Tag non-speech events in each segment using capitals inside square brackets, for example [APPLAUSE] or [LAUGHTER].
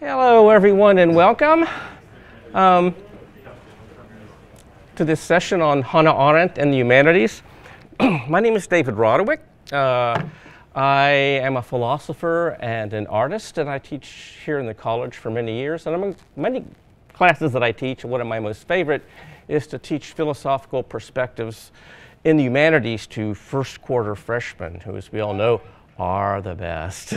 Hello, everyone, and welcome um, to this session on Hannah Arendt and the humanities. [CLEARS THROAT] My name is David Rodowick. Uh, I am a philosopher and an artist, and I teach here in the college for many years. And among many classes that I teach, one of my most favorite is to teach philosophical perspectives in the humanities to first quarter freshmen, who, as we all know, are the best.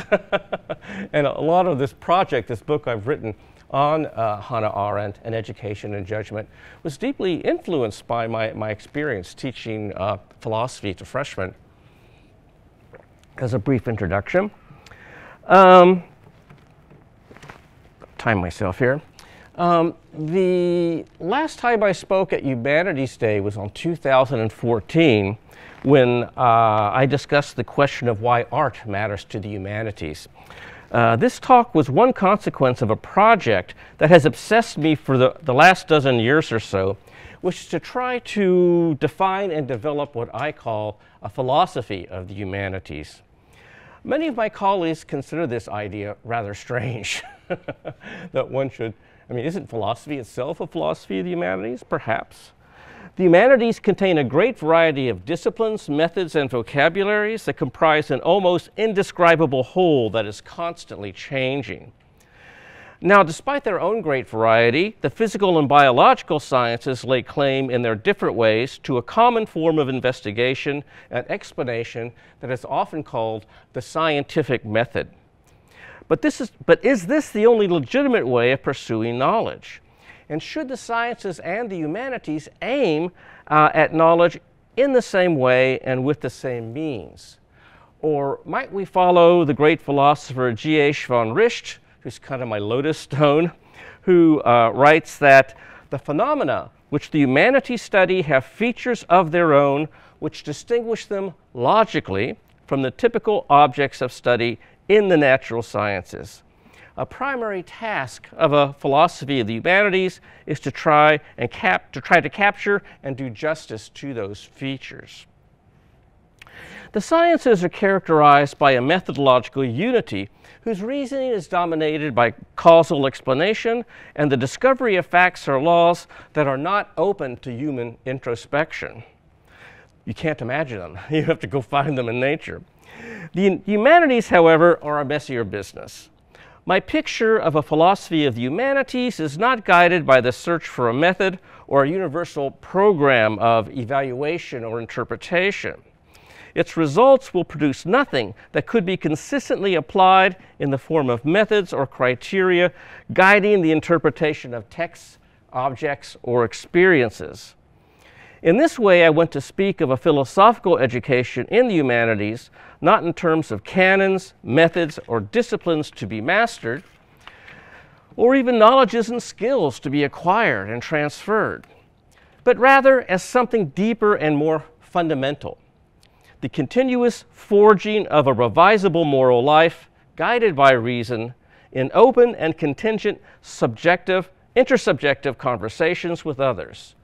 [LAUGHS] and a lot of this project, this book I've written on uh, Hannah Arendt and education and judgment, was deeply influenced by my, my experience teaching uh, philosophy to freshmen as a brief introduction. Um, time myself here. Um, the last time I spoke at Humanities Day was on 2014 when uh, I discussed the question of why art matters to the humanities. Uh, this talk was one consequence of a project that has obsessed me for the, the last dozen years or so, which is to try to define and develop what I call a philosophy of the humanities. Many of my colleagues consider this idea rather strange, [LAUGHS] that one should, I mean, isn't philosophy itself a philosophy of the humanities? Perhaps. The humanities contain a great variety of disciplines, methods, and vocabularies that comprise an almost indescribable whole that is constantly changing. Now, despite their own great variety, the physical and biological sciences lay claim in their different ways to a common form of investigation and explanation that is often called the scientific method. But, this is, but is this the only legitimate way of pursuing knowledge? And should the sciences and the humanities aim uh, at knowledge in the same way and with the same means? Or might we follow the great philosopher G.H. von Wright, who's kind of my lotus stone, who uh, writes that the phenomena which the humanities study have features of their own which distinguish them logically from the typical objects of study in the natural sciences. A primary task of a philosophy of the humanities is to try and cap to try to capture and do justice to those features. The sciences are characterized by a methodological unity whose reasoning is dominated by causal explanation and the discovery of facts or laws that are not open to human introspection. You can't imagine them. [LAUGHS] You have to go find them in nature. The humanities, however, are a messier business. My picture of a philosophy of the humanities is not guided by the search for a method or a universal program of evaluation or interpretation its results will produce nothing that could be consistently applied in the form of methods or criteria guiding the interpretation of texts, objects, or experiences. In this way, I want to speak of a philosophical education in the humanities, not in terms of canons, methods, or disciplines to be mastered, or even knowledges and skills to be acquired and transferred, but rather as something deeper and more fundamental the continuous forging of a revisable moral life guided by reason in open and contingent subjective, intersubjective conversations with others.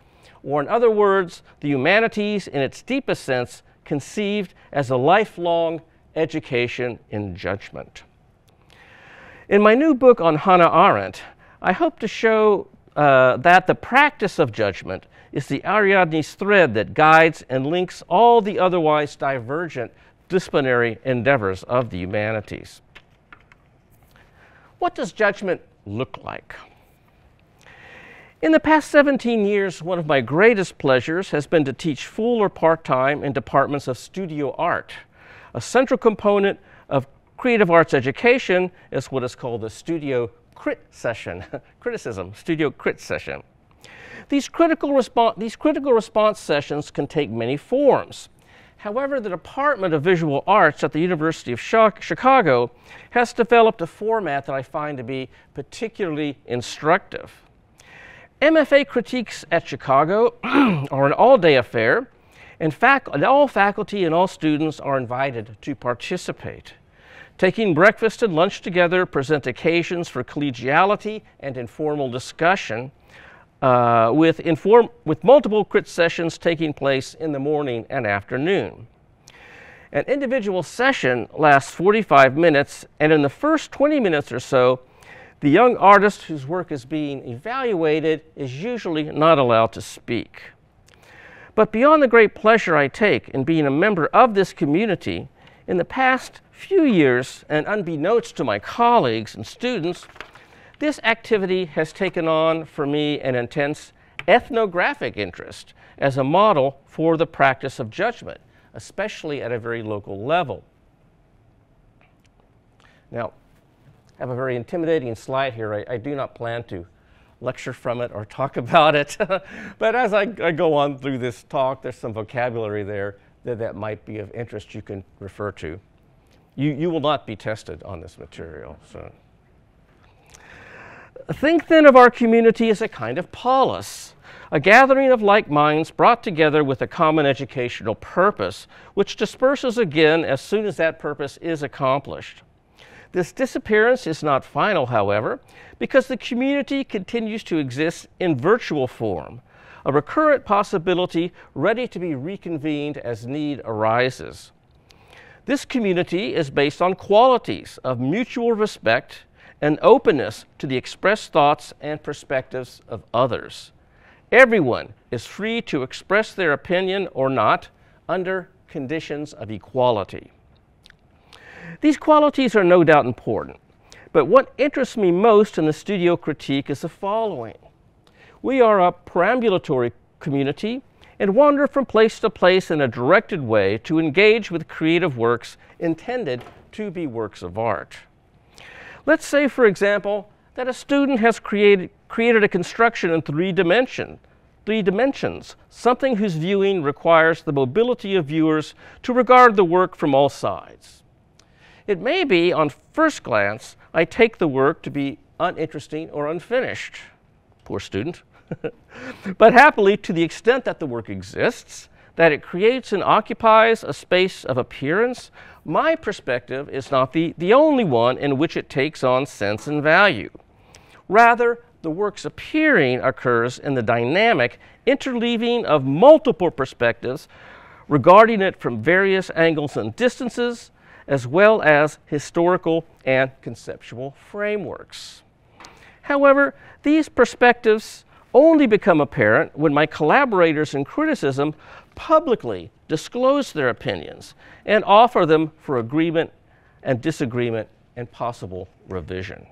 Or, in other words, the humanities in its deepest sense conceived as a lifelong education in judgment. In my new book on Hannah Arendt, I hope to show uh, that the practice of judgment is the Ariadne's thread that guides and links all the otherwise divergent disciplinary endeavors of the humanities. What does judgment look like? In the past 17 years, one of my greatest pleasures has been to teach full or part time in departments of studio art. A central component of creative arts education is what is called the studio crit session, [LAUGHS] criticism, studio crit session. These critical, respo- these critical response sessions can take many forms. However, the Department of Visual Arts at the University of Chicago has developed a format that I find to be particularly instructive. MFA critiques at Chicago [CLEARS THROAT] are an all day affair, and, fac- and all faculty and all students are invited to participate. Taking breakfast and lunch together present occasions for collegiality and informal discussion uh, with, inform- with multiple crit sessions taking place in the morning and afternoon. An individual session lasts 45 minutes, and in the first 20 minutes or so, The young artist whose work is being evaluated is usually not allowed to speak. But beyond the great pleasure I take in being a member of this community, in the past few years, and unbeknownst to my colleagues and students, this activity has taken on for me an intense ethnographic interest as a model for the practice of judgment, especially at a very local level. Now, have a very intimidating slide here. I, I do not plan to lecture from it or talk [LAUGHS] about it. [LAUGHS] but as I, I, go on through this talk, there's some vocabulary there that, that might be of interest you can refer to. You, you will not be tested on this material. So. Think then of our community as a kind of polis, a gathering of like minds brought together with a common educational purpose, which disperses again as soon as that purpose is accomplished. This disappearance is not final, however, because the community continues to exist in virtual form, a recurrent possibility ready to be reconvened as need arises. This community is based on qualities of mutual respect and openness to the expressed thoughts and perspectives of others. Everyone is free to express their opinion or not under conditions of equality. These qualities are no doubt important, but what interests me most in the studio critique is the following. We are a perambulatory community and wander from place to place in a directed way to engage with creative works intended to be works of art. Let's say, for example, that a student has created, created a construction in three dimension, three dimensions, something whose viewing requires the mobility of viewers to regard the work from all sides. It may be, on first glance, I take the work to be uninteresting or unfinished. Poor student. [LAUGHS] but happily, to the extent that the work exists, that it creates and occupies a space of appearance, my perspective is not the, the only one in which it takes on sense and value. Rather, the work's appearing occurs in the dynamic interleaving of multiple perspectives regarding it from various angles and distances, as well as historical and conceptual frameworks. However, these perspectives only become apparent when my collaborators in criticism publicly disclose their opinions and offer them for agreement and disagreement and possible revision.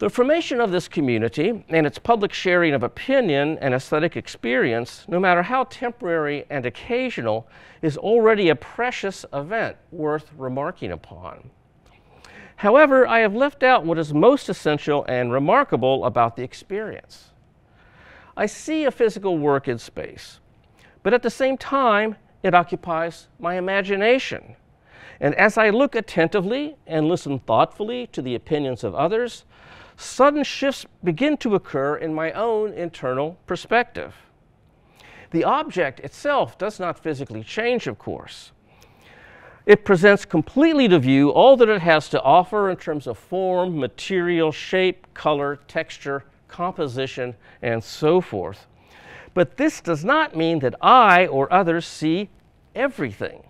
The formation of this community and its public sharing of opinion and aesthetic experience, no matter how temporary and occasional, is already a precious event worth remarking upon. However, I have left out what is most essential and remarkable about the experience. I see a physical work in space, but at the same time, it occupies my imagination. And as I look attentively and listen thoughtfully to the opinions of others, sudden shifts begin to occur in my own internal perspective. The object itself does not physically change, of course. It presents completely to view all that it has to offer in terms of form, material, shape, color, texture, composition, and so forth. But this does not mean that I or others see everything.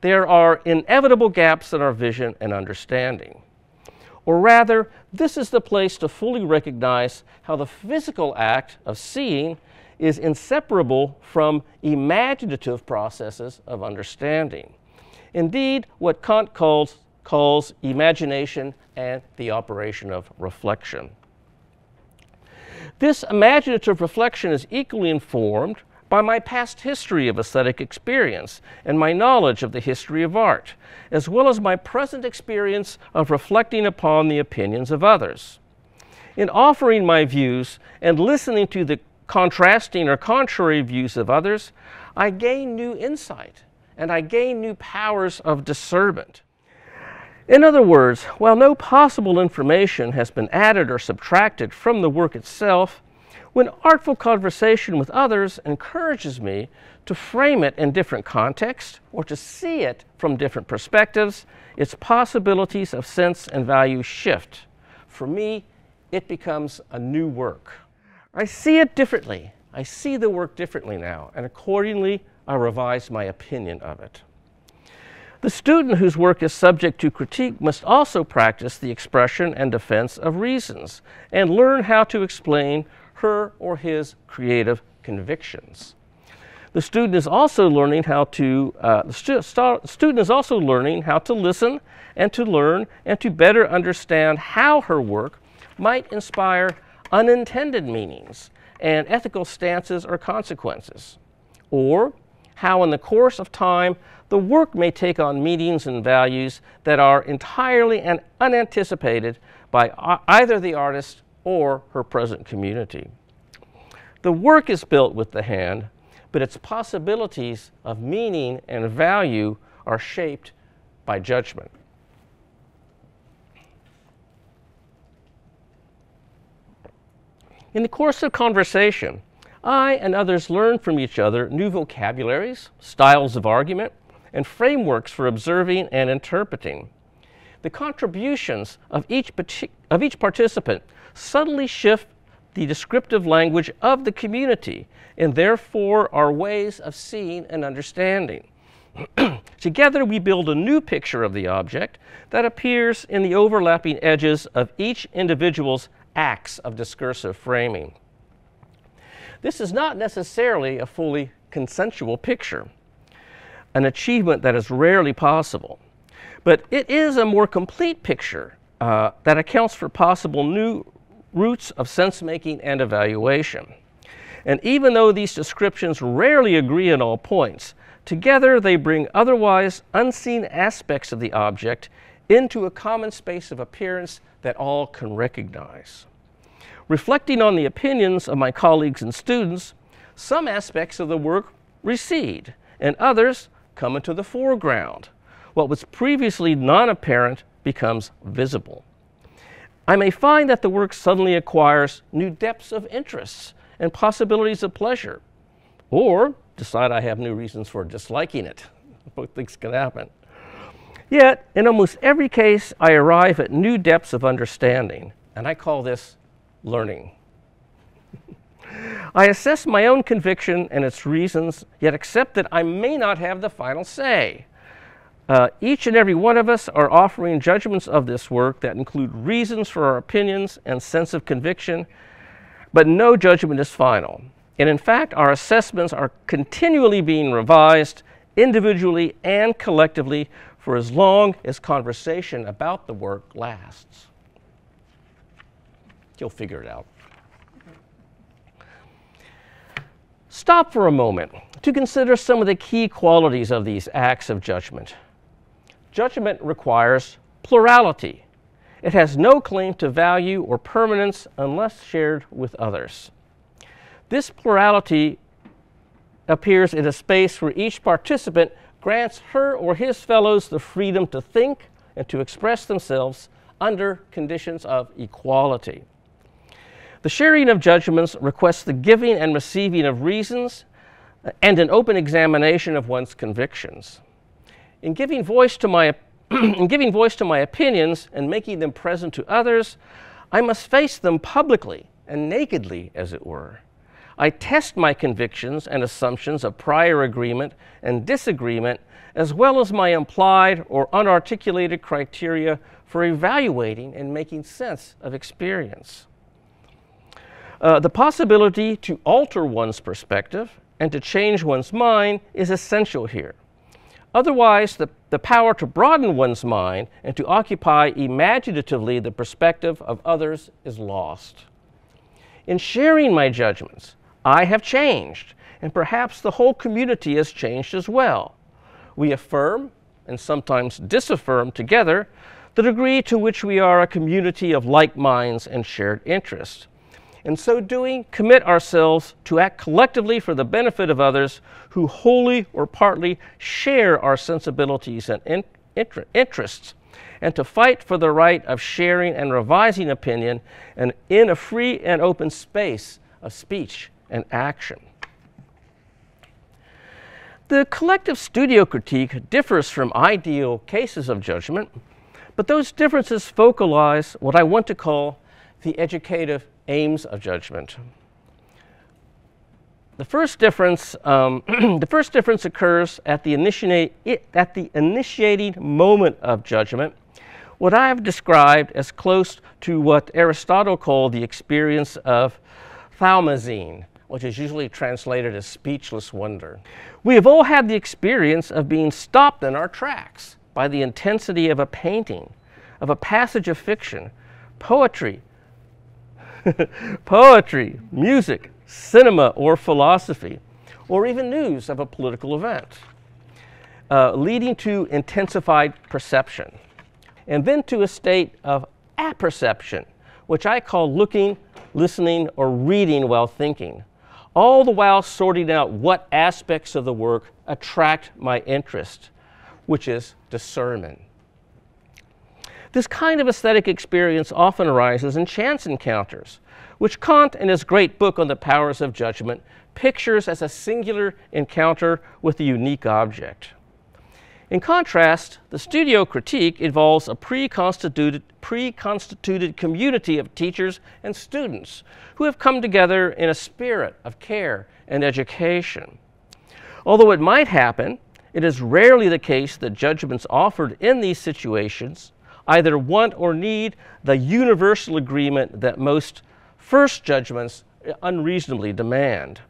There are inevitable gaps in our vision and understanding. Or rather, this is the place to fully recognize how the physical act of seeing is inseparable from imaginative processes of understanding. Indeed, what Kant calls, calls imagination and the operation of reflection. This imaginative reflection is equally informed by my past history of aesthetic experience and my knowledge of the history of art, as well as my present experience of reflecting upon the opinions of others. In offering my views and listening to the contrasting or contrary views of others, I gain new insight and I gain new powers of discernment. In other words, while no possible information has been added or subtracted from the work itself, when artful conversation with others encourages me to frame it in different contexts or to see it from different perspectives, its possibilities of sense and value shift. For me, it becomes a new work. I see it differently. I see the work differently now, and accordingly, I revise my opinion of it. The student whose work is subject to critique must also practice the expression and defense of reasons and learn how to explain her or his creative convictions. The student is also learning how to, uh, the stu student is also learning how to listen and to learn and to better understand how her work might inspire unintended meanings and ethical stances or consequences, or how in the course of time the work may take on meanings and values that are entirely and unanticipated by either the artist or her present community. The work is built with the hand, but its possibilities of meaning and value are shaped by judgment. In the course of conversation, I and others learn from each other new vocabularies, styles of argument, and frameworks for observing and interpreting. The contributions of each, of each participant subtly shift the descriptive language of the community and therefore our ways of seeing and understanding. [CLEARS THROAT] Together we build a new picture of the object that appears in the overlapping edges of each individual's acts of discursive framing. This is not necessarily a fully consensual picture, an achievement that is rarely possible, but it is a more complete picture uh, that accounts for possible new routes of sense making and evaluation. And even though these descriptions rarely agree in all points, together they bring otherwise unseen aspects of the object into a common space of appearance that all can recognize. Reflecting on the opinions of my colleagues and students, some aspects of the work recede and others come into the foreground. What was previously non apparent becomes visible. I may find that the work suddenly acquires new depths of interest and possibilities of pleasure, or decide I have new reasons for disliking it. [LAUGHS] Both things can happen. Yet, in almost every case, I arrive at new depths of understanding, and I call this learning. [LAUGHS] I assess my own conviction and its reasons, yet accept that I may not have the final say. Uh, each and every one of us are offering judgments of this work that include reasons for our opinions and sense of conviction, but no judgment is final. And in fact, our assessments are continually being revised individually and collectively for as long as conversation about the work lasts. You'll figure it out. Stop for a moment to consider some of the key qualities of these acts of judgment. Judgment requires plurality. It has no claim to value or permanence unless shared with others. This plurality appears in a space where each participant grants her or his fellows the freedom to think and to express themselves under conditions of equality. The sharing of judgments requests the giving and receiving of reasons uh, and an open examination of one's convictions. In giving voice to my, [CLEARS THROAT] in giving voice to my opinions and making them present to others, I must face them publicly and nakedly, as it were. I test my convictions and assumptions of prior agreement and disagreement, as well as my implied or unarticulated criteria for evaluating and making sense of experience. Uh, the possibility to alter one's perspective and to change one's mind is essential here. Otherwise, the, the power to broaden one's mind and to occupy imaginatively the perspective of others is lost. In sharing my judgments, I have changed, and perhaps the whole community has changed as well. We affirm and sometimes disaffirm together the degree to which we are a community of like minds and shared interests in so doing, commit ourselves to act collectively for the benefit of others who wholly or partly share our sensibilities and in inter interests, and to fight for the right of sharing and revising opinion and in a free and open space of speech and action. The collective studio critique differs from ideal cases of judgment, but those differences focalize what I want to call the educative aims of judgment. the first difference, um, [CLEARS THROAT] the first difference occurs at the, at the initiating moment of judgment, what I have described as close to what Aristotle called the experience of thaumazein, which is usually translated as speechless wonder. We have all had the experience of being stopped in our tracks by the intensity of a painting, of a passage of fiction, poetry, [LAUGHS] poetry, music, cinema, or philosophy, or even news of a political event, uh, leading to intensified perception, and then to a state of apperception, which I call looking, listening, or reading while thinking, all the while sorting out what aspects of the work attract my interest, which is discernment. This kind of aesthetic experience often arises in chance encounters, which Kant, in his great book on the powers of judgment, pictures as a singular encounter with a unique object. In contrast, the studio critique involves a pre-constituted, pre-constituted community of teachers and students who have come together in a spirit of care and education. Although it might happen, it is rarely the case that judgments offered in these situations either want or need the universal agreement that most first judgments unreasonably demand.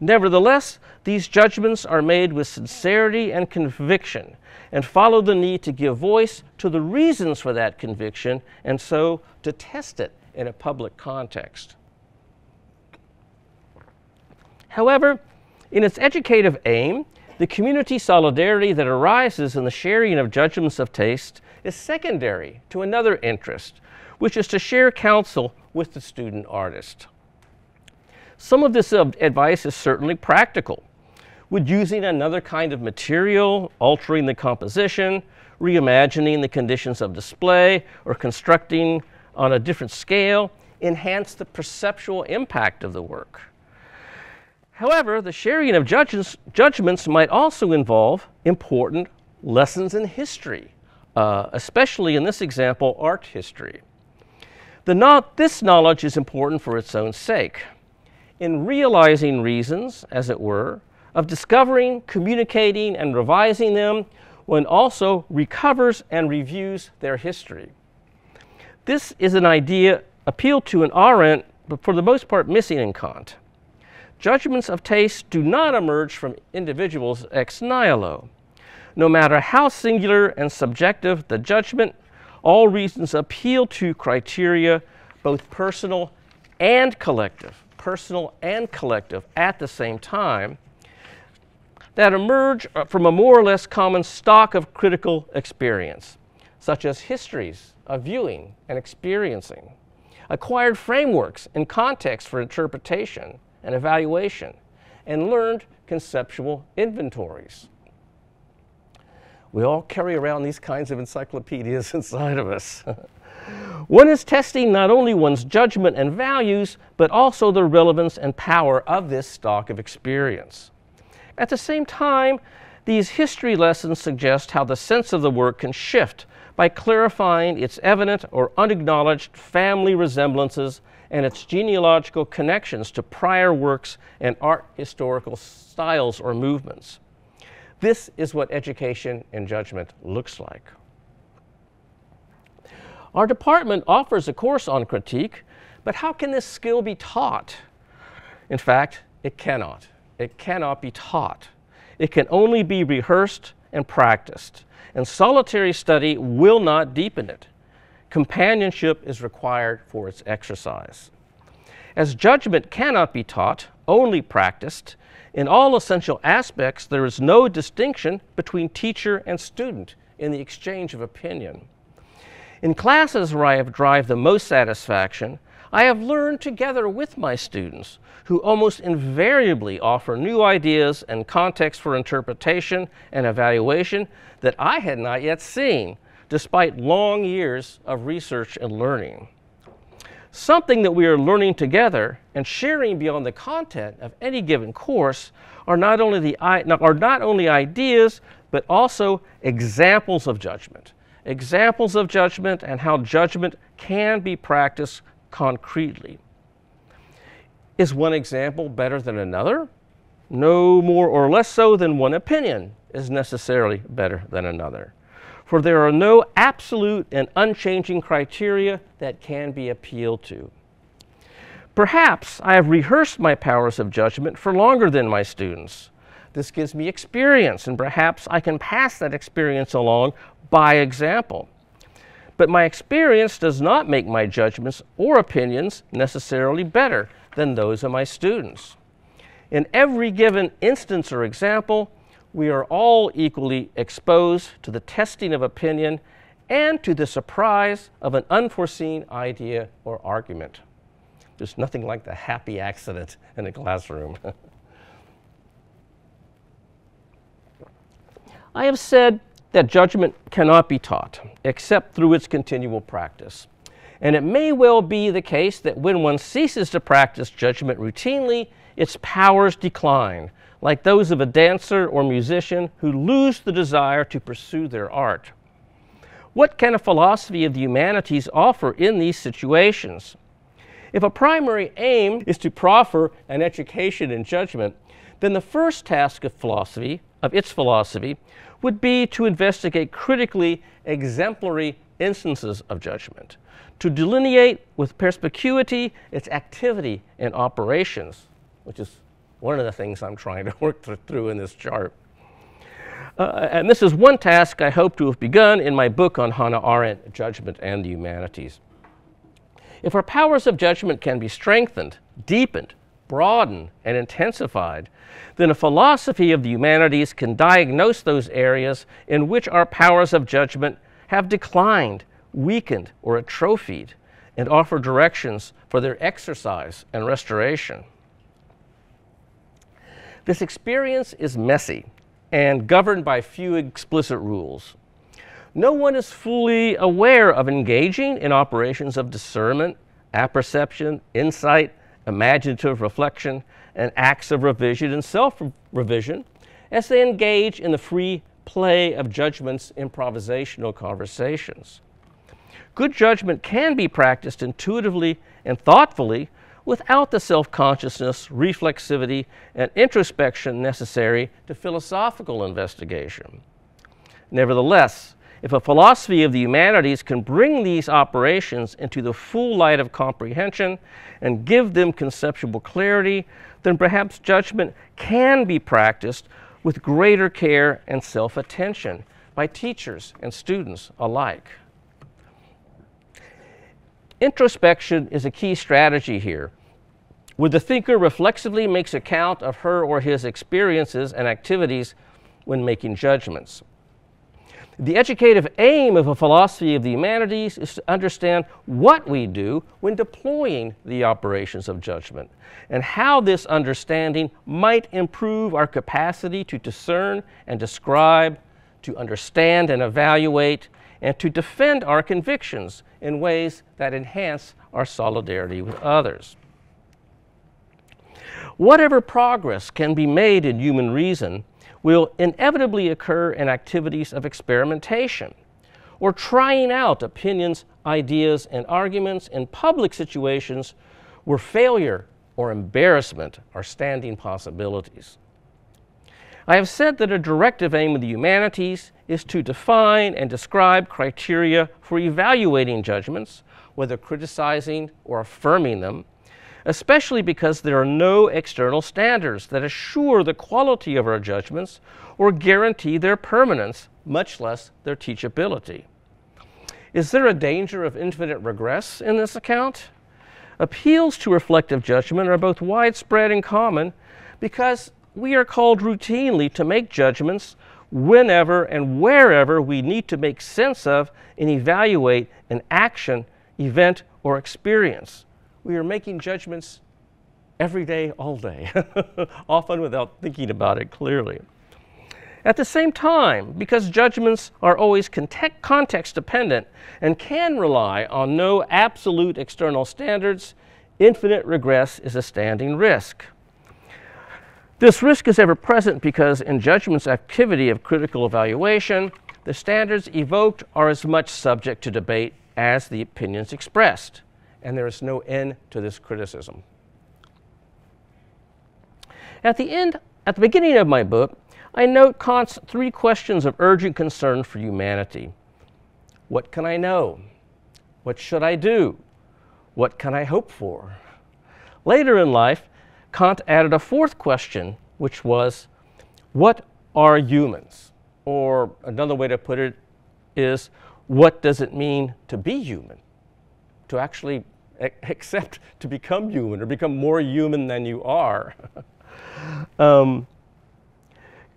Nevertheless, these judgments are made with sincerity and conviction and follow the need to give voice to the reasons for that conviction and so to test it in a public context. However, in its educative aim, the community solidarity that arises in the sharing of judgments of taste is secondary to another interest, which is to share counsel with the student artist. Some of this advice is certainly practical. Would using another kind of material, altering the composition, reimagining the conditions of display, or constructing on a different scale enhance the perceptual impact of the work? However, the sharing of judges, judgments might also involve important lessons in history, uh, especially in this example, art history. The this knowledge is important for its own sake. In realizing reasons, as it were, of discovering, communicating, and revising them, one also recovers and reviews their history. This is an idea appealed to in Arendt, but for the most part missing in Kant. Judgments of taste do not emerge from individuals ex nihilo. No matter how singular and subjective the judgment, all reasons appeal to criteria, both personal and collective, personal and collective at the same time, that emerge uh, from a more or less common stock of critical experience, such as histories of viewing and experiencing, acquired frameworks and context for interpretation, and evaluation, and learned conceptual inventories. We all carry around these kinds of encyclopedias [LAUGHS] inside of us. [LAUGHS] One is testing not only one's judgment and values, but also the relevance and power of this stock of experience. At the same time, these history lessons suggest how the sense of the work can shift by clarifying its evident or unacknowledged family resemblances and its genealogical connections to prior works and art historical styles or movements. This is what education and judgment looks like. Our department offers a course on critique, but how can this skill be taught? In fact, it cannot. It cannot be taught. It can only be rehearsed and practiced, and solitary study will not deepen it. Companionship is required for its exercise. As judgment cannot be taught, only practiced, in all essential aspects, there is no distinction between teacher and student in the exchange of opinion. In classes where I have derived the most satisfaction, I have learned together with my students, who almost invariably offer new ideas and context for interpretation and evaluation that I had not yet seen, despite long years of research and learning. Something that we are learning together and sharing beyond the content of any given course are not only, the, are not only ideas, but also examples of judgment. Examples of judgment and how judgment can be practiced concretely. Is one example better than another? No more or less so than one opinion is necessarily better than another. For there are no absolute and unchanging criteria that can be appealed to. Perhaps I have rehearsed my powers of judgment for longer than my students. This gives me experience, and perhaps I can pass that experience along by example. But my experience does not make my judgments or opinions necessarily better than those of my students. In every given instance or example, we are all equally exposed to the testing of opinion and to the surprise of an unforeseen idea or argument. There's nothing like the happy accident in a classroom. [LAUGHS] I have said that judgment cannot be taught except through its continual practice. And it may well be the case that when one ceases to practice judgment routinely, its powers decline, like those of a dancer or musician who lose the desire to pursue their art. What can a philosophy of the humanities offer in these situations? If a primary aim is to proffer an education in judgment, then the first task of philosophy, of its philosophy, would be to investigate critically exemplary instances of judgment, to delineate with perspicuity its activity and operations, which is one of the things I'm trying to [LAUGHS] work through in this chart. Uh, and this is one task I hope to have begun in my book on Hannah Arendt, Judgment and the Humanities. If our powers of judgment can be strengthened, deepened, broadened, and intensified, then a philosophy of the humanities can diagnose those areas in which our powers of judgment have declined, weakened, or atrophied, and offer directions for their exercise and restoration. This experience is messy and governed by few explicit rules no one is fully aware of engaging in operations of discernment, apperception, insight, imaginative reflection, and acts of revision and self revision as they engage in the free play of judgments, improvisational conversations. Good judgment can be practiced intuitively and thoughtfully without the self consciousness, reflexivity, and introspection necessary to philosophical investigation. Nevertheless, if a philosophy of the humanities can bring these operations into the full light of comprehension and give them conceptual clarity, then perhaps judgment can be practiced with greater care and self attention by teachers and students alike. Introspection is a key strategy here, where the thinker reflexively makes account of her or his experiences and activities when making judgments. The educative aim of a philosophy of the humanities is to understand what we do when deploying the operations of judgment and how this understanding might improve our capacity to discern and describe, to understand and evaluate, and to defend our convictions in ways that enhance our solidarity with others. Whatever progress can be made in human reason will inevitably occur in activities of experimentation or trying out opinions, ideas, and arguments in public situations where failure or embarrassment are standing possibilities. I have said that a directive aim of the humanities is to define and describe criteria for evaluating judgments, whether criticizing or affirming them, especially because there are no external standards that assure the quality of our judgments or guarantee their permanence, much less their teachability. Is there a danger of infinite regress in this account? Appeals to reflective judgment are both widespread and common because we are called routinely to make judgments whenever and wherever we need to make sense of and evaluate an action, event, or experience we are making judgments every day, all day, [LAUGHS] often without thinking about it clearly. At the same time, because judgments are always context dependent and can rely on no absolute external standards, infinite regress is a standing risk. This risk is ever present because in judgment's activity of critical evaluation, the standards evoked are as much subject to debate as the opinions expressed and there is no end to this criticism. At the end, at the beginning of my book, I note Kant's three questions of urgent concern for humanity. What can I know? What should I do? What can I hope for? Later in life, Kant added a fourth question, which was, What are humans? Or another way to put it is, What does it mean to be human? To actually [LAUGHS] accept to become human or become more human than you are. [LAUGHS] um,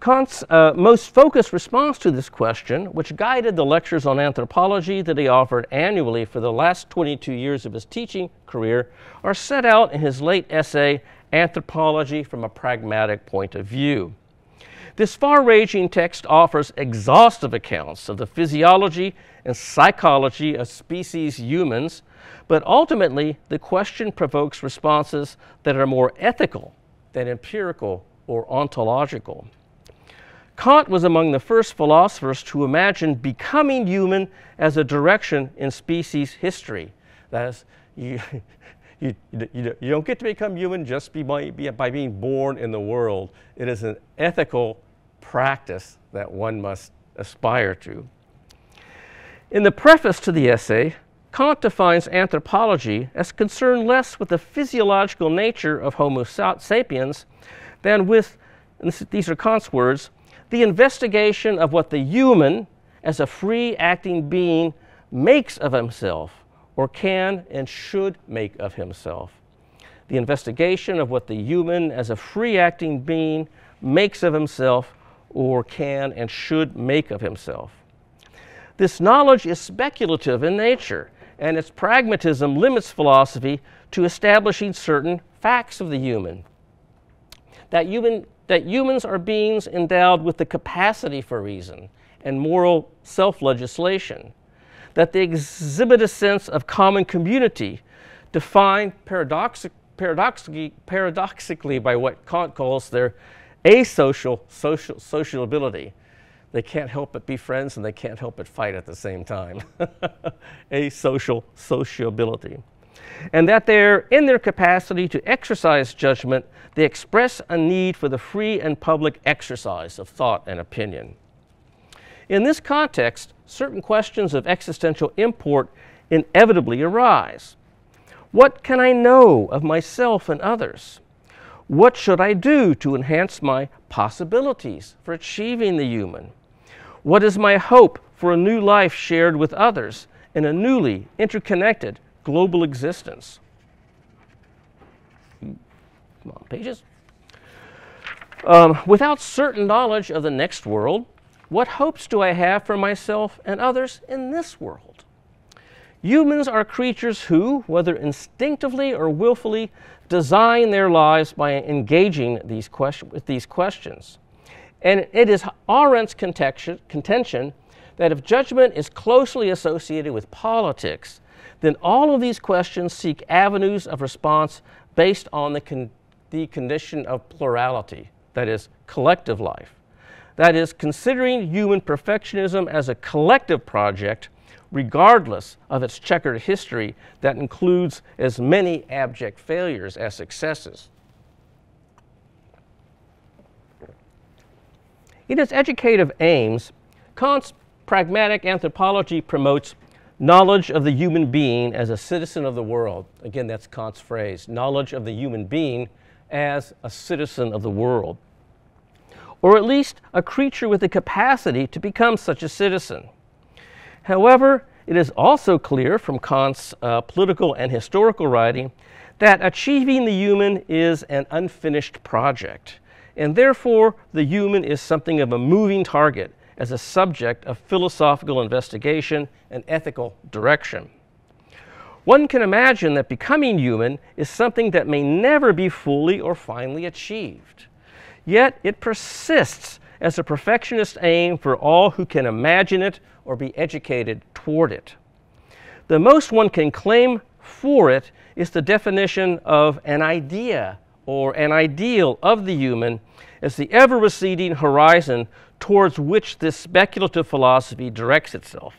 Kant's uh, most focused response to this question, which guided the lectures on anthropology that he offered annually for the last 22 years of his teaching career, are set out in his late essay, Anthropology from a Pragmatic Point of View. This far ranging text offers exhaustive accounts of the physiology and psychology of species humans, but ultimately the question provokes responses that are more ethical than empirical or ontological. Kant was among the first philosophers to imagine becoming human as a direction in species history. That is, you, [LAUGHS] you, you, you don't get to become human just by, by being born in the world. It is an ethical practice that one must aspire to. In the preface to the essay, Kant defines anthropology as concerned less with the physiological nature of Homo sapiens than with, this, these are Kant's words, the investigation of what the human, as a free acting being, makes of himself, or can and should make of himself. The investigation of what the human, as a free acting being, makes of himself, or can and should make of himself. This knowledge is speculative in nature, and its pragmatism limits philosophy to establishing certain facts of the human. That human that humans are beings endowed with the capacity for reason and moral self legislation, that they exhibit a sense of common community, defined paradoxic, paradoxically, paradoxically by what Kant calls their asocial social, sociability. They can't help but be friends and they can't help but fight at the same time. [LAUGHS] asocial sociability and that they're in their capacity to exercise judgment, they express a need for the free and public exercise of thought and opinion. In this context, certain questions of existential import inevitably arise. What can I know of myself and others? What should I do to enhance my possibilities for achieving the human? What is my hope for a new life shared with others in a newly interconnected global existence. Come on, pages. Um, without certain knowledge of the next world, what hopes do I have for myself and others in this world? Humans are creatures who, whether instinctively or willfully, design their lives by engaging these with these questions. And it is Arendt's contention that if judgment is closely associated with politics, then all of these questions seek avenues of response based on the, con the condition of plurality, that is, collective life. That is, considering human perfectionism as a collective project, regardless of its checkered history that includes as many abject failures as successes. In its educative aims, Kant's pragmatic anthropology promotes knowledge of the human being as a citizen of the world. Again, that's Kant's phrase knowledge of the human being as a citizen of the world. Or at least a creature with the capacity to become such a citizen. However, it is also clear from Kant's uh, political and historical writing that achieving the human is an unfinished project, and therefore the human is something of a moving target as a subject of philosophical investigation and ethical direction. One can imagine that becoming human is something that may never be fully or finally achieved. Yet it persists as a perfectionist aim for all who can imagine it or be educated toward it. The most one can claim for it is the definition of an idea or an ideal of the human as the ever receding horizon towards which this speculative philosophy directs itself.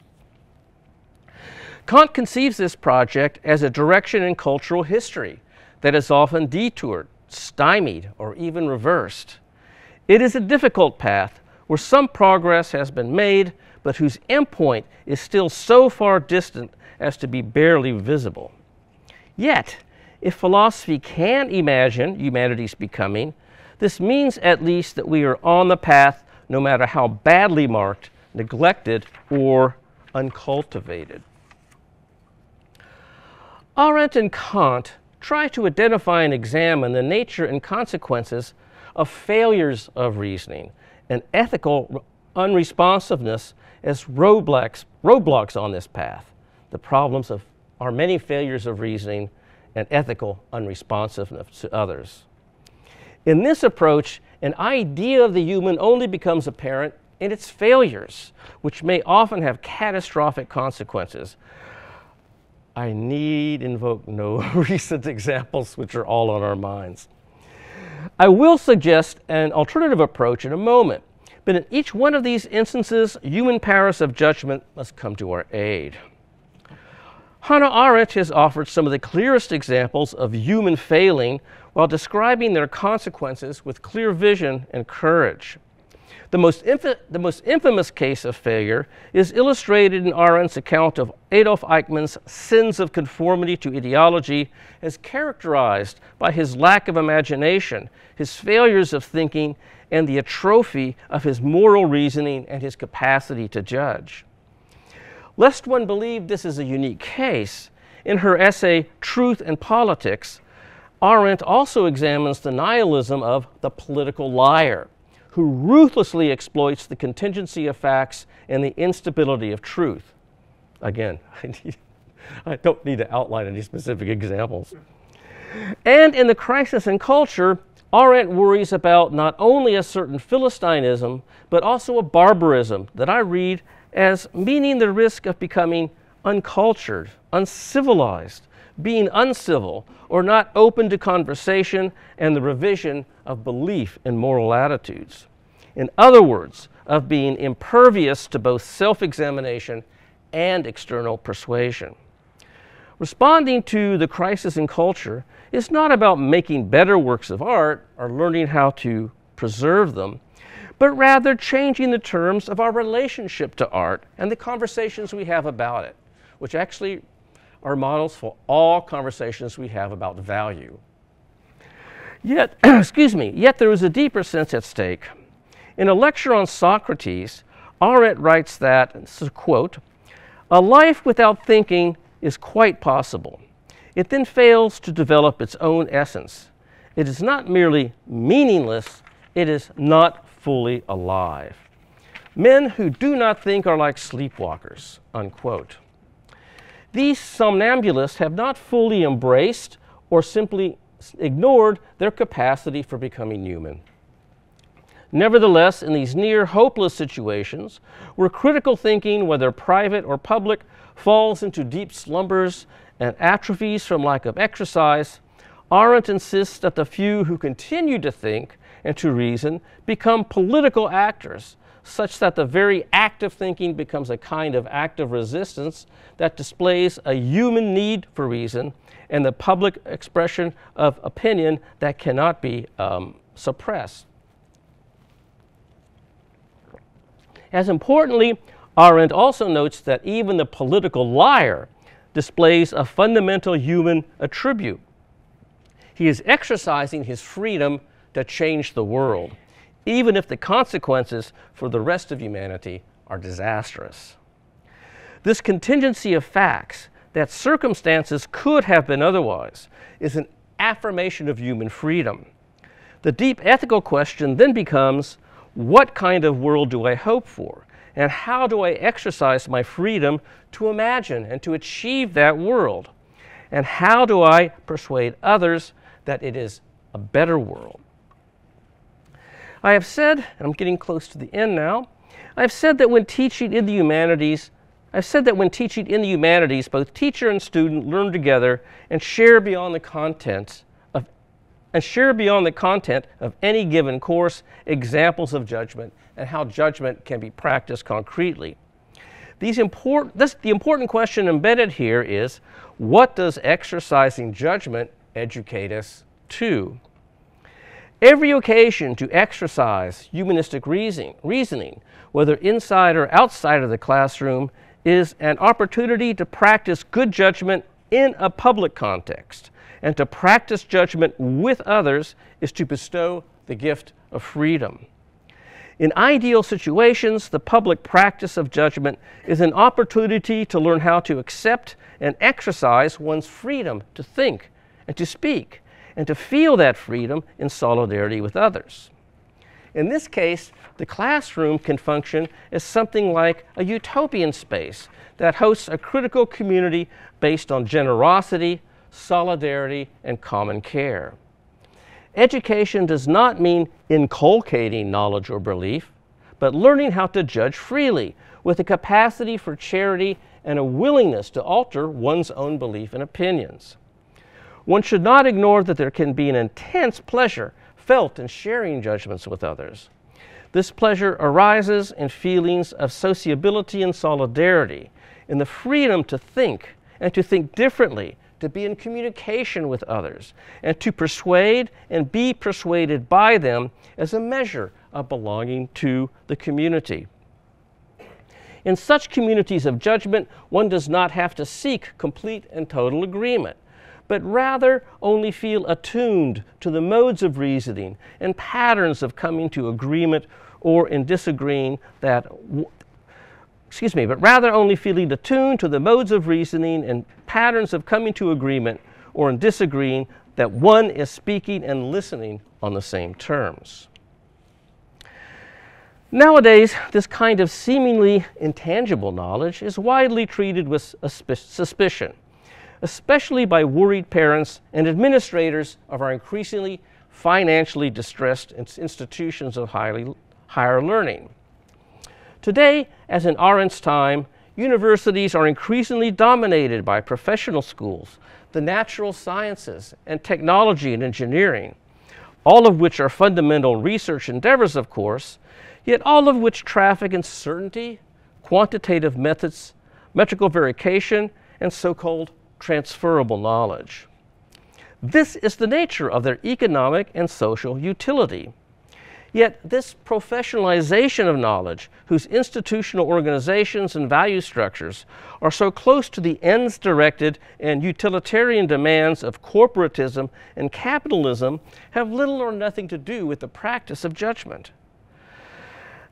Kant conceives this project as a direction in cultural history that is often detoured, stymied, or even reversed. It is a difficult path where some progress has been made, but whose endpoint is still so far distant as to be barely visible. Yet, if philosophy can imagine humanity's becoming, this means at least that we are on the path no matter how badly marked, neglected, or uncultivated. Arendt and Kant try to identify and examine the nature and consequences of failures of reasoning and ethical unresponsiveness as roadblocks, roadblocks on this path. The problems of our many failures of reasoning and ethical unresponsiveness to others. In this approach, an idea of the human only becomes apparent in its failures, which may often have catastrophic consequences. I need invoke no [LAUGHS] recent examples which are all on our minds. I will suggest an alternative approach in a moment, but in each one of these instances, human powers of judgment must come to our aid. Hannah Arendt has offered some of the clearest examples of human failing while describing their consequences with clear vision and courage. The most, the most, infamous case of failure is illustrated in Arendt's account of Adolf Eichmann's sins of conformity to ideology as characterized by his lack of imagination, his failures of thinking, and the atrophy of his moral reasoning and his capacity to judge. Lest one believe this is a unique case, in her essay Truth and Politics, Arendt also examines the nihilism of the political liar, who ruthlessly exploits the contingency of facts and the instability of truth. Again, [LAUGHS] I, need, I don't need to outline any specific examples. And in the crisis in culture, Arendt worries about not only a certain Philistinism, but also a barbarism that I read as meaning the risk of becoming uncultured, uncivilized, being uncivil, or not open to conversation and the revision of belief and moral attitudes. In other words, of being impervious to both self examination and external persuasion. Responding to the crisis in culture is not about making better works of art or learning how to preserve them, but rather changing the terms of our relationship to art and the conversations we have about it, which actually are models for all conversations we have about value. Yet, [CLEARS THROAT] excuse me, yet there is a deeper sense at stake. In a lecture on Socrates, Arendt writes that, this is a quote, a life without thinking is quite possible. It then fails to develop its own essence. It is not merely meaningless, it is not fully alive. Men who do not think are like sleepwalkers, unquote. These somnambulists have not fully embraced or simply ignored their capacity for becoming human. Nevertheless, in these near hopeless situations, where critical thinking, whether private or public, falls into deep slumbers and atrophies from lack of exercise, Arendt insists that the few who continue to think and to reason become political actors, such that the very act of thinking becomes a kind of act of resistance that displays a human need for reason and the public expression of opinion that cannot be um, suppressed. As importantly, Arendt also notes that even the political liar displays a fundamental human attribute. He is exercising his freedom to change the world, even if the consequences for the rest of humanity are disastrous. This contingency of facts that circumstances could have been otherwise is an affirmation of human freedom. The deep ethical question then becomes what kind of world do I hope for? And how do I exercise my freedom to imagine and to achieve that world? And how do I persuade others that it is a better world? I have said, and I'm getting close to the end now, I've said that when teaching in the humanities, I've said that when teaching in the humanities, both teacher and student learn together and share beyond the content of and share beyond the content of any given course examples of judgment and how judgment can be practiced concretely. These this, the important question embedded here is what does exercising judgment educate us to? Every occasion to exercise humanistic reasoning, reasoning, whether inside or outside of the classroom, is an opportunity to practice good judgment in a public context. And to practice judgment with others is to bestow the gift of freedom. In ideal situations, the public practice of judgment is an opportunity to learn how to accept and exercise one's freedom to think and to speak and to feel that freedom in solidarity with others. In this case, the classroom can function as something like a utopian space that hosts a critical community based on generosity, solidarity, and common care. Education does not mean inculcating knowledge or belief, but learning how to judge freely with a capacity for charity and a willingness to alter one's own belief and opinions. One should not ignore that there can be an intense pleasure felt in sharing judgments with others. This pleasure arises in feelings of sociability and solidarity, in the freedom to think and to think differently to be in communication with others, and to persuade and be persuaded by them as a measure of belonging to the community. In such communities of judgment, one does not have to seek complete and total agreement, but rather only feel attuned to the modes of reasoning and patterns of coming to agreement or in disagreeing that excuse me, but rather only feeling attuned to the modes of reasoning and patterns of coming to agreement or in disagreeing that one is speaking and listening on the same terms. Nowadays, this kind of seemingly intangible knowledge is widely treated with suspicion, especially by worried parents and administrators of our increasingly financially distressed institutions of highly, higher learning. Today, as in Arendt's time, universities are increasingly dominated by professional schools, the natural sciences, and technology and engineering, all of which are fundamental research endeavors, of course, yet all of which traffic in certainty, quantitative methods, metrical verification, and so called transferable knowledge. This is the nature of their economic and social utility. Yet, this professionalization of knowledge, whose institutional organizations and value structures are so close to the ends directed and utilitarian demands of corporatism and capitalism, have little or nothing to do with the practice of judgment.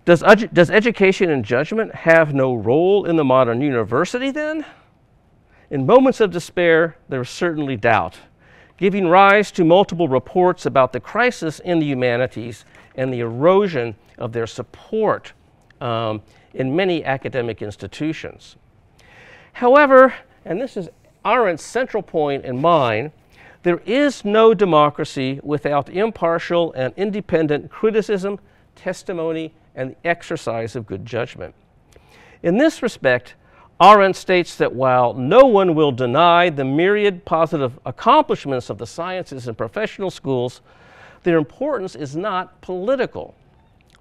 Does, does education and judgment have no role in the modern university then? In moments of despair, there is certainly doubt, giving rise to multiple reports about the crisis in the humanities and the erosion of their support um, in many academic institutions. However, and this is Arendt's central point in mine, there is no democracy without impartial and independent criticism, testimony, and the exercise of good judgment. In this respect, Arendt states that while no one will deny the myriad positive accomplishments of the sciences and professional schools, their importance is not political.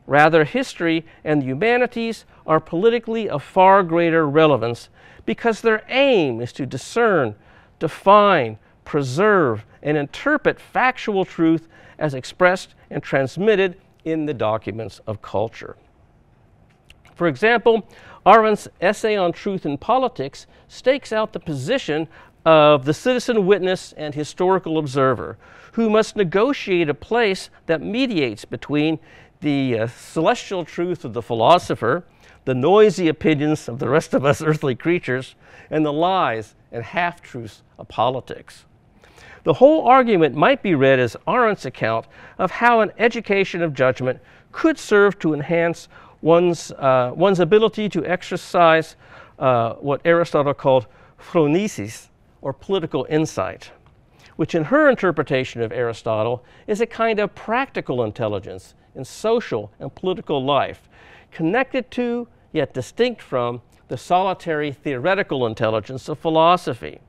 Rather, history and the humanities are politically of far greater relevance because their aim is to discern, define, preserve, and interpret factual truth as expressed and transmitted in the documents of culture. For example, Arendt's essay on truth in politics stakes out the position of the citizen witness and historical observer, who must negotiate a place that mediates between the uh, celestial truth of the philosopher, the noisy opinions of the rest of us [LAUGHS] earthly creatures, and the lies and half truths of politics. The whole argument might be read as Arendt's account of how an education of judgment could serve to enhance one's, uh, one's ability to exercise uh, what Aristotle called phronesis, or political insight which in her interpretation of Aristotle is a kind of practical intelligence in social and political life, connected to, yet distinct from, the solitary theoretical intelligence of philosophy.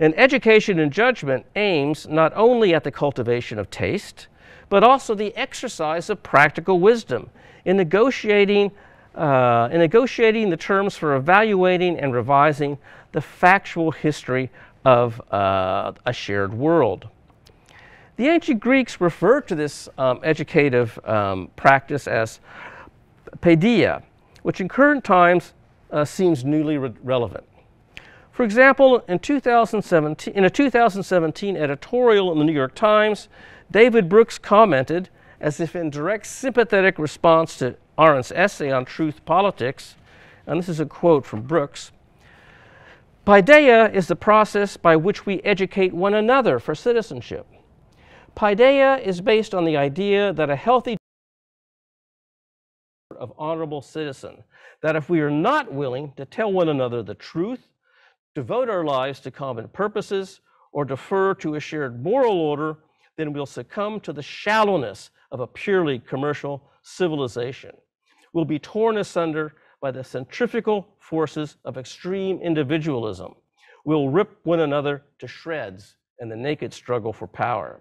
And education and judgment aims not only at the cultivation of taste, but also the exercise of practical wisdom in negotiating, uh, in negotiating the terms for evaluating and revising the factual history of uh, a shared world. The ancient Greeks referred to this um, educative um, practice as paideia, which in current times uh, seems newly re relevant. For example, in, 2017, in a 2017 editorial in the New York Times, David Brooks commented, as if in direct sympathetic response to Arendt's essay on truth politics, and this is a quote from Brooks Paideia is the process by which we educate one another for citizenship. Paideia is based on the idea that a healthy of honorable citizen, that if we are not willing to tell one another the truth, devote our lives to common purposes, or defer to a shared moral order, then we'll succumb to the shallowness of a purely commercial civilization. We'll be torn asunder by the centrifugal forces of extreme individualism. We'll rip one another to shreds in the naked struggle for power.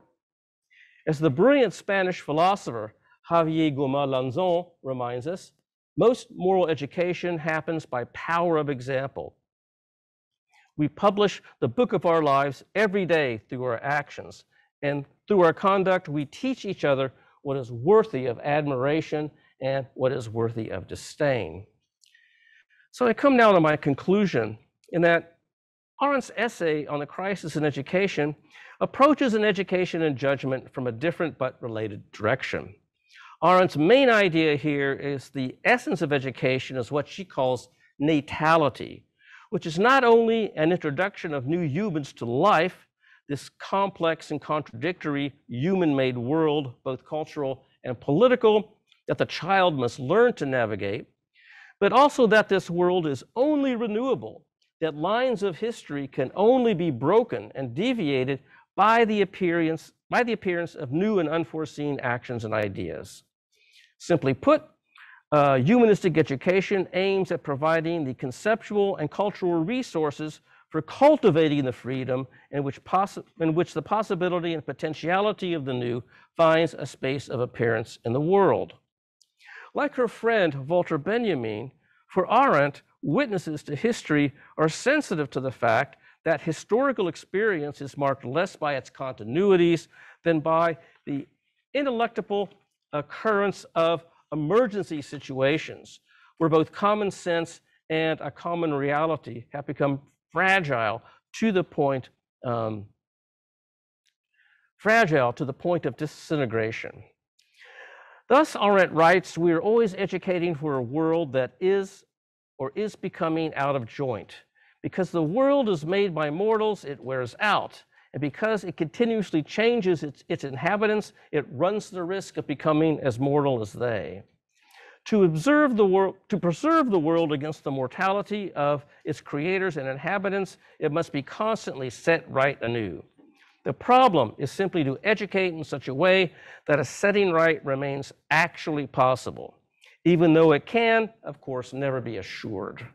As the brilliant Spanish philosopher Javier Gomá Lanzón reminds us, most moral education happens by power of example. We publish the book of our lives every day through our actions, and through our conduct, we teach each other what is worthy of admiration and what is worthy of disdain. So I come now to my conclusion in that Arendt's essay on the crisis in education approaches an education and judgment from a different but related direction. Arendt's main idea here is the essence of education is what she calls natality, which is not only an introduction of new humans to life, this complex and contradictory human made world, both cultural and political, that the child must learn to navigate, but also that this world is only renewable, that lines of history can only be broken and deviated by the appearance, by the appearance of new and unforeseen actions and ideas. Simply put, uh, humanistic education aims at providing the conceptual and cultural resources for cultivating the freedom in which, in which the possibility and potentiality of the new finds a space of appearance in the world. Like her friend Walter Benjamin, for Arendt, witnesses to history are sensitive to the fact that historical experience is marked less by its continuities than by the ineluctable occurrence of emergency situations where both common sense and a common reality have become fragile to the point um, fragile to the point of disintegration. Thus, Arendt writes, we are always educating for a world that is or is becoming out of joint. Because the world is made by mortals, it wears out. And because it continuously changes its, its inhabitants, it runs the risk of becoming as mortal as they. To observe the world, to preserve the world against the mortality of its creators and inhabitants, it must be constantly set right anew. The problem is simply to educate in such a way that a setting right remains actually possible, even though it can, of course, never be assured.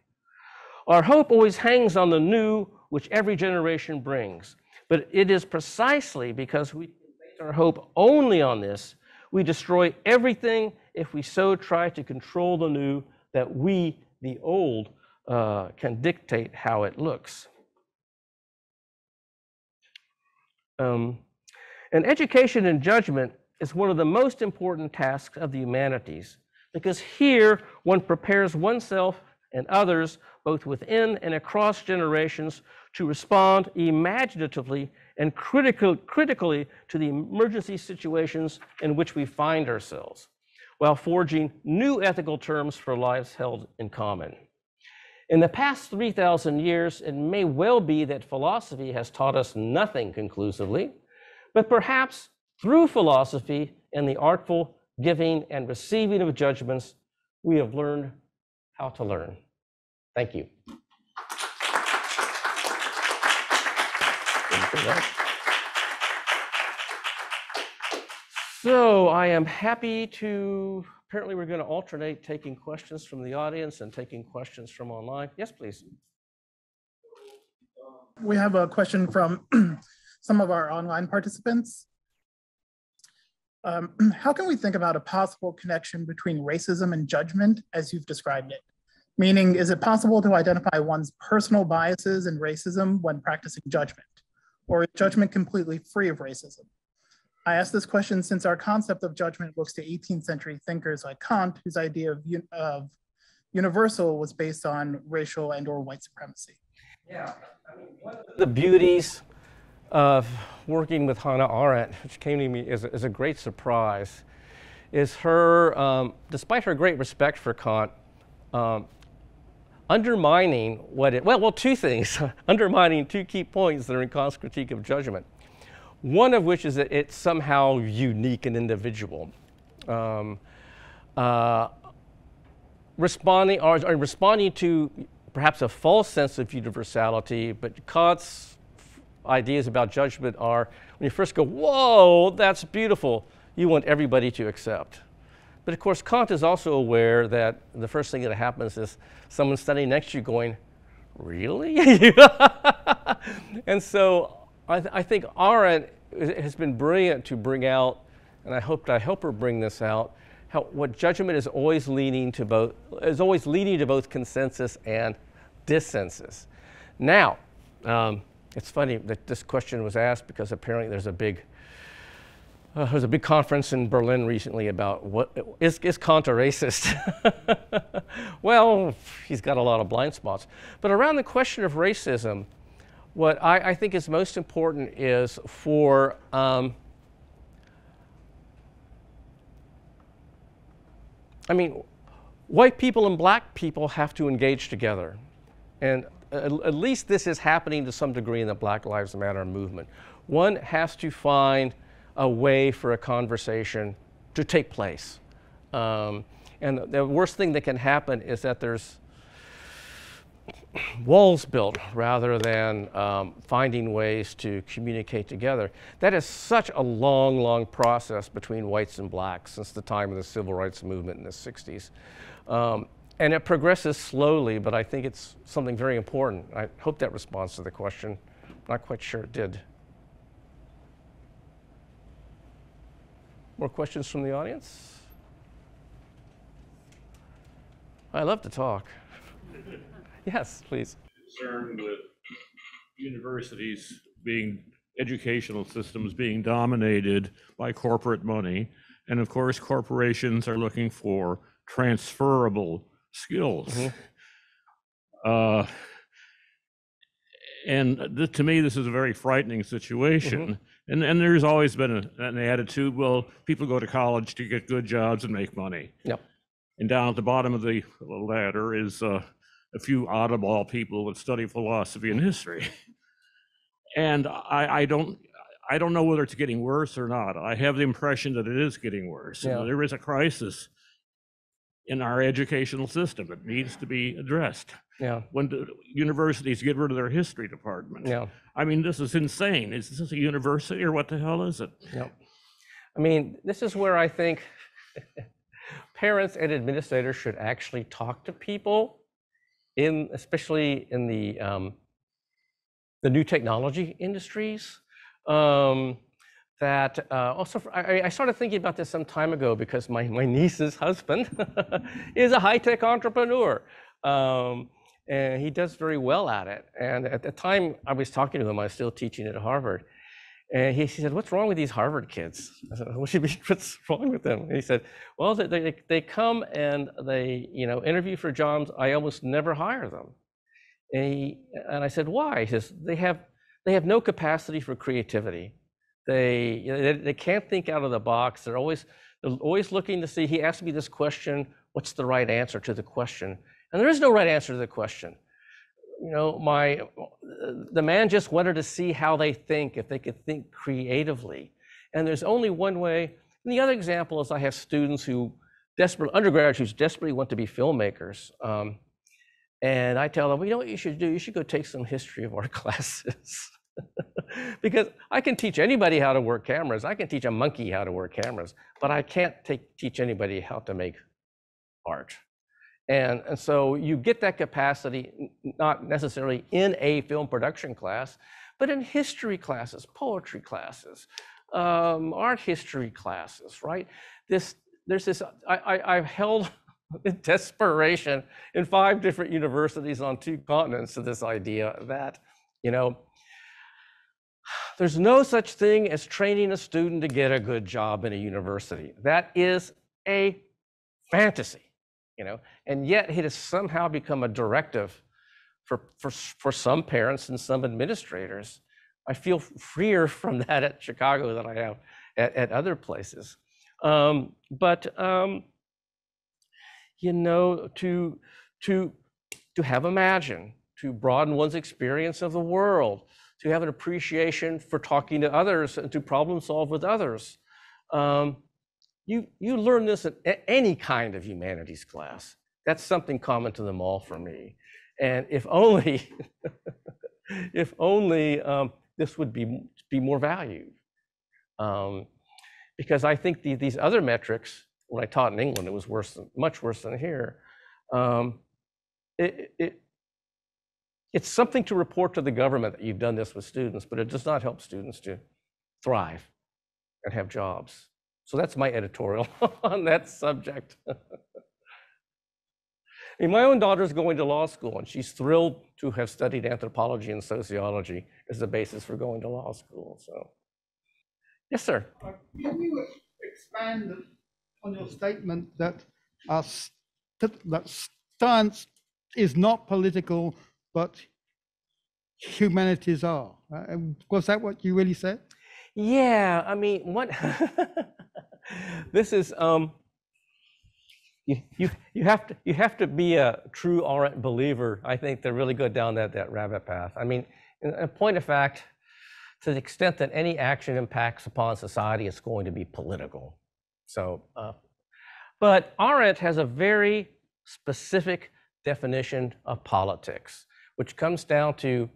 Our hope always hangs on the new which every generation brings, but it is precisely because we base our hope only on this, we destroy everything if we so try to control the new that we, the old, uh, can dictate how it looks. Um, and education and judgment is one of the most important tasks of the humanities because here one prepares oneself and others, both within and across generations, to respond imaginatively and critical, critically to the emergency situations in which we find ourselves, while forging new ethical terms for lives held in common. In the past 3,000 years, it may well be that philosophy has taught us nothing conclusively, but perhaps through philosophy and the artful giving and receiving of judgments, we have learned how to learn. Thank you. So I am happy to apparently we're going to alternate taking questions from the audience and taking questions from online. Yes, please. We have a question from [CLEARS THROAT] some of our online participants. Um, [CLEARS THROAT] how can we think about a possible connection between racism and judgment as you've described it? Meaning, is it possible to identify one's personal biases and racism when practicing judgment? Or is judgment completely free of racism? I ask this question since our concept of judgment looks to 18th century thinkers like Kant, whose idea of, of universal was based on racial and or white supremacy. Yeah, I mean, one of the beauties of working with Hannah Arendt, which came to me as a, as a great surprise, is her, um, despite her great respect for Kant, um, undermining what it, well, well, two things, [LAUGHS] undermining two key points that are in Kant's critique of judgment. One of which is that it's somehow unique and individual. Um, uh, responding or, or, responding to perhaps a false sense of universality, but Kant's ideas about judgment are when you first go, whoa, that's beautiful, you want everybody to accept. But of course, Kant is also aware that the first thing that happens is someone standing next to you going, really? [LAUGHS] and so I, th I, think Arendt has been brilliant to bring out, and I hope I help her bring this out, how what judgment is always leaning to both is always leading to both consensus and dissensus. Now, um, it's funny that this question was asked because apparently there's a big uh, there was a big conference in Berlin recently about what is, is Kant a racist? [LAUGHS] well, he's got a lot of blind spots. But around the question of racism, what I, I think is most important is for um, I mean, white people and black people have to engage together. And at, at least this is happening to some degree in the Black Lives Matter movement. One has to find a way for a conversation to take place. Um, and the worst thing that can happen is that there's walls built rather than um, finding ways to communicate together. That is such a long, long process between whites and blacks since the time of the civil rights movement in the 60s. Um, and it progresses slowly, but I think it's something very important. I hope that responds to the question. Not quite sure it did. More questions from the audience? I love to talk. [LAUGHS] yes, please. Concerned with universities being educational systems being dominated by corporate money. And of course, corporations are looking for transferable skills. Mm-hmm. [LAUGHS] Uh, and th- to me, this is a very frightening situation. Mm-hmm. And, and there's always been an attitude well, people go to college to get good jobs and make money. Yep. And down at the bottom of the ladder is uh, a few oddball people that study philosophy and history. [LAUGHS] And I, I don't. I don't know whether it's getting worse or not. I have the impression that it is getting worse. Yeah. There is a crisis in our educational system that needs to be addressed. Yeah. When the universities get rid of their history department. Yeah. I mean, this is insane. Is this a university or what the hell is it? Yeah. I mean, this is where I think [LAUGHS] parents and administrators should actually talk to people in, especially in the um, the new technology industries. Um, that uh, also, I, I, started thinking about this some time ago because my, my niece's husband [LAUGHS] is a high tech entrepreneur. Um, and he does very well at it. And at the time I was talking to him, I was still teaching at Harvard. And he, he said, What's wrong with these Harvard kids? I said, what be, [LAUGHS] What's wrong with them? And he said, Well, they, they, they come and they you know, interview for jobs. I almost never hire them. And, he, and I said, Why? He says, They have, they have no capacity for creativity. They, they, they can't think out of the box. They're always, they're always looking to see. He asked me this question What's the right answer to the question? And there is no right answer to the question. You know, my the man just wanted to see how they think, if they could think creatively. And there's only one way. And the other example is I have students who desperate undergraduates who desperately want to be filmmakers. Um, and I tell them, well, you know what you should do? You should go take some history of art [LAUGHS] classes. [LAUGHS] because I can teach anybody how to work cameras. I can teach a monkey how to work cameras, but I can't take, teach anybody how to make art. And, and so you get that capacity, not necessarily in a film production class, but in history classes, poetry classes, um, art history classes, right? This, there's this, I, I, I've held [LAUGHS] in desperation in five different universities on two continents to this idea that, you know, [SIGHS] There's no such thing as training a student to get a good job in a university. That is a fantasy, you know, and yet it has somehow become a directive for, for, for some parents and some administrators. I feel freer [LAUGHS] from that at Chicago than I have at, at other places. Um, but, um, you know, to, to, to have imagine, to broaden one's experience of the world, to have an appreciation for talking to others and to problem solve with others. Um, you, you learn this in any kind of humanities class. That's something common to them all for me. And if only, [LAUGHS] if only um, this would be, be more valued. Um, because I think the, these other metrics, when I taught in England, it was worse, than, much worse than here. Um, it, it, it's something to report to the government that you've done this with students, but it does not help students to thrive and have jobs. So that's my editorial [LAUGHS] on that subject. [LAUGHS] I mean, my own daughter's going to law school, and she's thrilled to have studied anthropology and sociology as the basis for going to law school. So, yes, sir. Uh, Can you expand on your statement that uh, st- that science is not political, but humanities are? Uh, was that what you really said? Yeah, I mean, what [LAUGHS] this is um you, you you have to you have to be a true Arendt believer, I think, to really go down that that rabbit path. I mean, in, in point of fact, to the extent that any action impacts upon society, it's going to be political. So, uh, but Arendt has a very specific definition of politics, which comes down to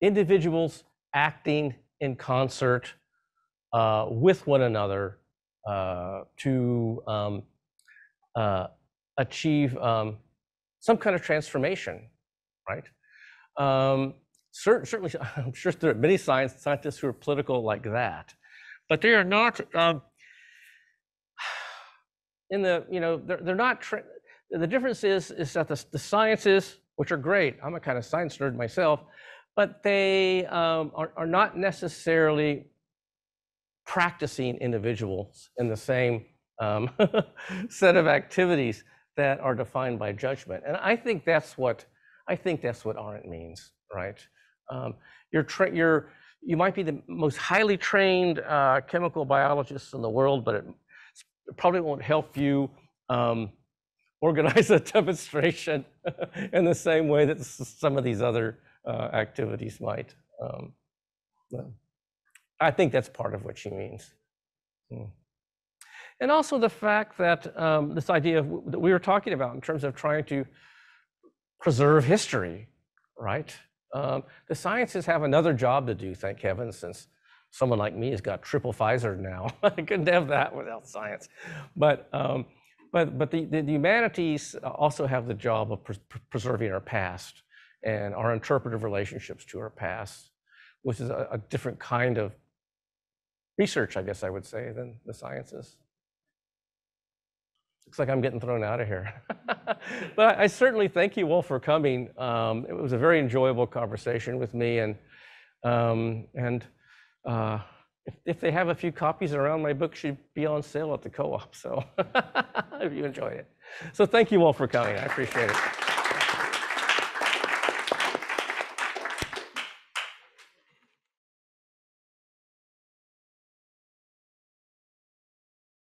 individuals acting in concert uh, with one another to um, uh, achieve um, some kind of transformation, right? Um, cer- certainly, [LAUGHS] I'm sure there are many science, scientists who are political like that, but they are not. Um, [SIGHS] in the, you know, they're, they're not. The difference is is that the, the sciences, which are great, I'm a kind of science nerd myself, but they um, are, are not necessarily practicing individuals in the same um, [LAUGHS] set of activities that are defined by judgment. And I think that's what I think that's what Arendt means, right? Um, you're, tra- you're you might be the most highly trained uh, chemical biologist in the world, but it, probably won't help you um, organize [LAUGHS] a demonstration [LAUGHS] in the same way that some of these other uh, activities might. Um, I think that's part of what she means. Hmm. And also the fact that um, this idea of, that we were talking about in terms of trying to preserve history, right? Um, the sciences have another job to do, thank heaven, since someone like me has got triple Pfizer now. [LAUGHS] I couldn't have that without science. But, um, but, but the, the, humanities also have the job of pre- preserving our past and our interpretive relationships to our past, which is a, a different kind of research, I guess I would say, than the sciences. Looks like I'm getting thrown out of here. [LAUGHS] but I certainly thank you all for coming. Um, it was a very enjoyable conversation with me, and um, and uh, if, if, they have a few copies around, my book should be on sale at the co-op. So [LAUGHS] if you enjoyed it, so thank you all for coming. I appreciate it.